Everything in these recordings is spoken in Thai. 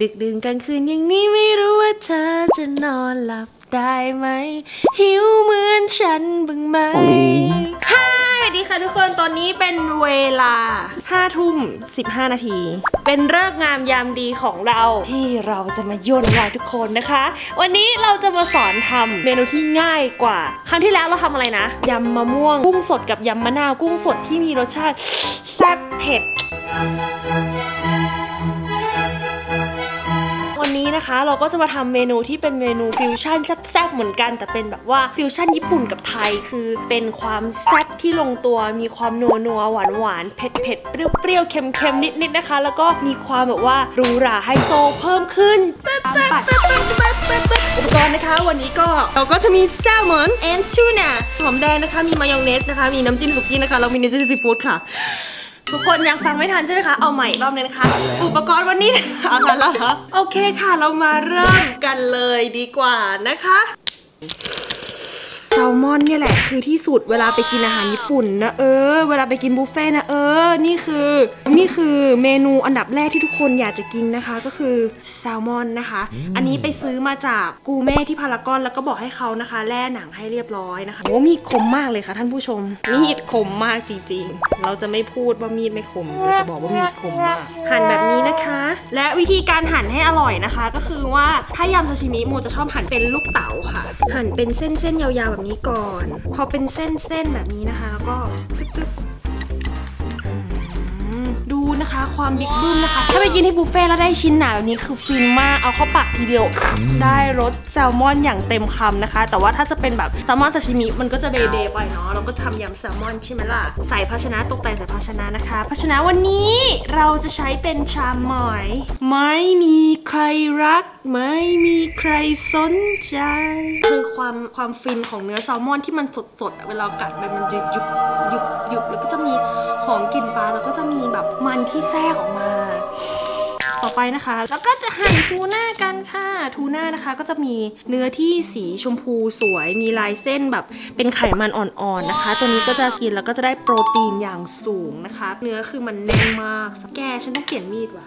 ดึกดื่นกลางคืนอย่างนี้ไม่รู้ว่าเธอจะนอนหลับได้ไหม หิวเหมือนฉันบ้างไหมฮ่าสวัสดีค่ะทุกคนตอนนี้เป็นเวลา5ทุ่ม15 นาที เป็นเลิกษ์งามยามดีของเราที่เราจะมาโยนลายทุกคนนะคะ วันนี้เราจะมาสอนทำเมนูที่ง่ายกว่า ครั้งที่แล้วเราทำอะไรนะยำมะม่วงกุ้งสดกับยำมะนาวกุ้งสดที่มีรสชาติแซ่บเผ็ด นนี้นะคะ เราก็จะมาทำเมนูที่เป็นเมนูฟิวชั่นแซ่บๆเหมือนกัน แต่เป็นแบบว่าฟิวชั่นญี่ปุ่นกับไทย คือเป็นความแซ่บที่ลงตัวมีความนัวนัวหวานหวานเผ็ดเผ็ดๆเปรี้ยวเปรี้ยวๆเค็มเค็มๆนิดๆนะคะ แล้วก็มีความแบบว่าหรูหราไฮโซเพิ่มขึ้นตามปัดอุปกรณ์นะคะ วันนี้ก็เราก็จะมีแซลมอน and ทูน่าหอมแดงนะคะ มีมายองเนสนะคะ มีน้ำจิ้มสุกี้นะคะแล้วมีน้ำจิ้มซีฟู้ดค่ะ ทุกคนยังฟังไม่ทันใช่ไหมคะ เอาใหม่อีกรอบนึงนะคะ อุปกรณ์วันนี้เอาทันแล้วเหรอโอเคค่ะ เรามาเริ่มกันเลยดีกว่านะคะแซลมอนเนี่ยแหละคือที่สุดเวลาไปกินอาหารญี่ปุ่นนะเออ เวลาไปกินบุฟเฟ่ต์นะเออ นี่คือ นี่คือเมนูอันดับแรกที่ทุกคนอยากจะกินนะคะก็คือแซลมอนนะคะ อันนี้ไปซื้อมาจากกูเม่ที่พารากอนแล้วก็บอกให้เขานะคะแล่หนังให้เรียบร้อยนะคะโอ้มีดคมมากเลยค่ะท่านผู้ชม มีดคมมากจริงๆ เราจะไม่พูดว่ามีดไม่คมเราจะบอกว่ามีดคมมากหั่นแบบนี้นะคะ และวิธีการหั่นให้อร่อยนะคะ ก็คือว่าถ้ายำซาชิมิโมจะชอบหั่นเป็นลูกเต๋าค่ะ หั่นเป็นเส้นๆยาวๆแบบนี้ก่อน พอเป็นเส้นๆแบบนี้นะคะแล้วก็ปึ๊บ มดูนะคะ ความบิ๊กบึ้มนะคะ ถ้าไปกินที่บุฟเฟ่ต์แล้วได้ชิ้นหนาแบบนี้คือฟินมากเอาเข้าปากทีเดียว ได้รสแซลมอนอย่างเต็มคำนะคะ แต่ว่าถ้าจะเป็นแบบแซลมอนซาชิมิมันก็จะเบเบไปเนาะเราก็ทำยำแซลมอนใช่ไหมล่ะใส่ภาชนะตกแต่งใส่ภาชนะนะคะภาชนะวันนี้เราจะใช้เป็นชามหมอย ไม่มีใครรัก ไม่มีใครสนใจ คือความความฟินของเนื้อแซลมอนที่มันสดๆอะเวลากัดไปมันจะยุบยุบยุบแล้วก็จะมี หอมกลิ่นปลาแล้วก็จะมีแบบมันที่แทรกออกมา ต่อไปนะคะ แล้วก็จะหั่นทูน่ากันค่ะทูน่านะคะก็จะมีเนื้อที่สีชมพูสวย มีลายเส้นแบบเป็นไขมันอ่อนๆนะคะ ตัวนี้ก็จะกินแล้วก็จะได้โปรตีนอย่างสูงนะคะ เนื้อคือมันแน่นมากแกฉันต้องเปลี่ยนมีดว่ะ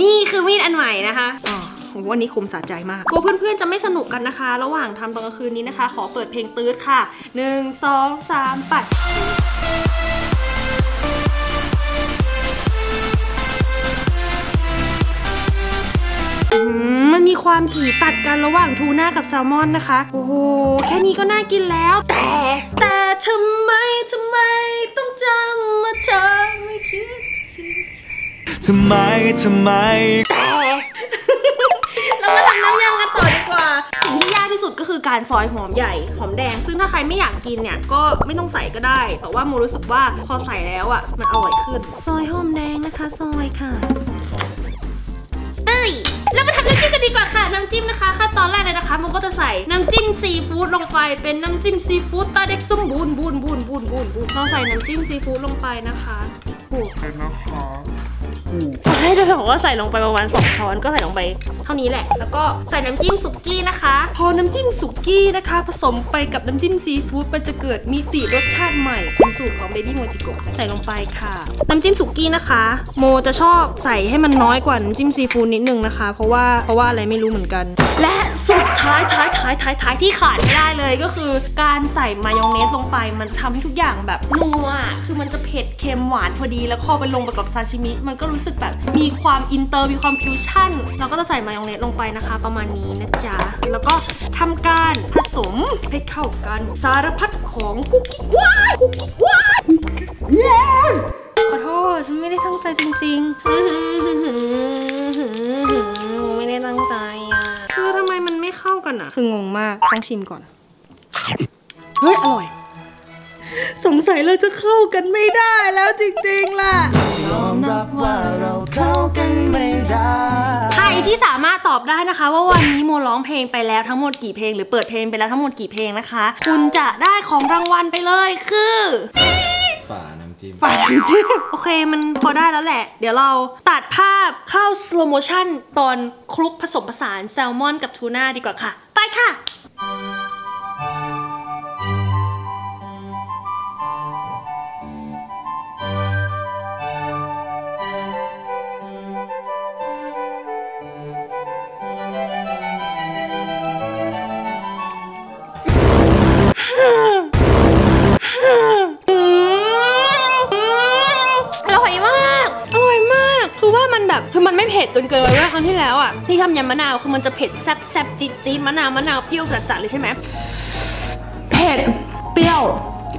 นี่คือมีดอันใหม่นะคะอ๋อโหวันนี้คมสะใจมากกลัวเพื่อนๆจะไม่สนุกกันนะคะ ระหว่างทำตอนกลางคืนนี้นะคะ ขอเปิดเพลงตืดค่ะหนึ่งสองสามปัด มมันมีความถี่ตัดกันระหว่างทูน่ากับแซลมอนนะคะ โอ้โห แค่นี้ก็น่ากินแล้ว แต่ แต่ทำไมทำไมต้องจำมาเธอไม่คิดถึงเธอทำไมทำไมแต่เรามาทำน้ำยำกันต่อดีกว่า สิ่งที่ยากที่สุดก็คือการซอยหอมใหญ่ หอมแดง ซึ่งถ้าใครไม่อยากกินเนี่ย ก็ไม่ต้องใส่ก็ได้ แต่ว่าโมรู้สึกว่าพอใส่แล้วอะ มันอร่อยขึ้น ซอยหอมแดงนะคะ ซอยค่ะ เอ้ยเรามาทำน้ำจิ้มกันดีกว่าค่ะ น้ำจิ้มนะคะขั้นตอนแรกเลยนะคะมันก็จะใส่น้ำจิ้มซีฟู้ดลงไป เป็นน้ำจิ้มซีฟู้ดตาเด็กสมบูรณ์บูนบูนบูนบูนบูนเราใส่น้ำจิ้มซีฟู้ดลงไปนะคะโอ้ไปนะคะให้จะบอกว่าใส่ลงไปประมาณ2ช้อนก็ใส่ลงไปเท่านี้แหละ แล้วก็ใส่น้ำจิ้มสุกี้นะคะ พอน้ำจิ้มสุกี้นะคะ ผสมไปกับน้ำจิ้มซีฟู้ดมันจะเกิดมิติรสชาติใหม่เป็นสูตรของเบบี้โมจิโกะใส่ลงไปค่ะ น้ำจิ้มสุกี้นะคะ โมจะชอบใส่ให้มันน้อยกว่าน้ำจิ้มซีฟู้ดนิดนึงนะคะ เพราะว่าเพราะว่าอะไรไม่รู้เหมือนกัน และสุดท้ายท้ายท้ายท้ายท้ายที่ขาดไม่ได้เลยก็คือ การใส่มายองเนสลงไป มันจะทำให้ทุกอย่างแบบนัวคือมันจะเผ็ดเค็มหวานพอดีแล้วพอไปลงไปกับซาชิมิมันก็รู้สึกแบบมีความอินเตอร์มีความฟิวชั่นเราก็จะใส่มายองเนสลงไปนะคะ ประมาณนี้นะจ๊ะแล้วก็ทำการผสมให้เข้ากันสารพัดของกุ๊กกิ๊กว้ายกุ๊กกิ๊กว้ายกุ๊กกิ๊กว้ายขอโทษไม่ได้ตั้งใจจริงๆไม่ได้ตั้งใจอะคือทำไมมันไม่เข้ากันอะ คืองงมากต้องชิมก่อน เฮ้ย อร่อย สงสัยเราจะเข้ากันไม่ได้แล้วจริงๆล่ะยอมรับว่าเราเข้ากันไม่ได้ใคร ที่สามารถตอบได้นะคะ ว่าวันนี้โมร้องเพลงไปแล้วทั้งหมดกี่เพลง หรือเปิดเพลงไปแล้วทั้งหมดกี่เพลงนะคะ คุณจะได้ของรางวัลไปเลยคือฝาน้ำจิ้มฝันจิ้มโอเคมันพอได้แล้วแหละ เดี๋ยวเราตัดภาพเข้าสโลโมชั่นตอนคลุกผสมผสานแซลมอนกับทูน่าดีกว่าค่ะ ดจนเกินไปด้วยครั้งที่แล้วอะที่ทำยำมะนาวคือมันจะเผ็ดแซ่บแซ่บจี๊ดจี๊ดมะนาวมะนาวเปรี้ยวจัดจัดๆเลยใช่ไหมเผ็ดเปรี้ยว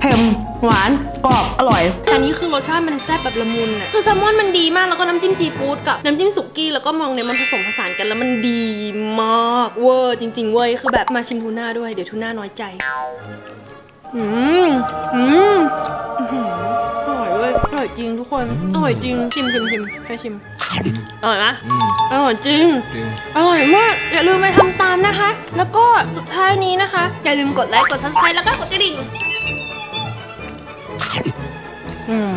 เค็มหวานกรอบอร่อยแต่อันนี้คือรสชาติมันแซ่บแบบละมุนอะคือแซลมอนมันดีมากแล้วก็น้ำจิ้มซีฟู้ดกับน้ำจิ้มสุกี้แล้วก็มองเนี่ยมันผสมผสานกันแล้วมันดีมากเวอร์จริง ๆ เว้ยคือแบบมาชิมทูน่าด้วยเดี๋ยวทูน่าน้อยใจอืมอืมอื้อหืออร่อย เว้ยอร่อยจริงทุกคน อร่อยจริง ชิมชิมชิมให้ชิม อร่อยไหมอืมอร่อยจริงจริง อร่อยมาก อย่าลืมไปทำตามนะคะ แล้วก็สุดท้ายนี้นะคะ อย่าลืมกดไลค์ กด subscribe แล้วก็กดกระดิ่ง อืม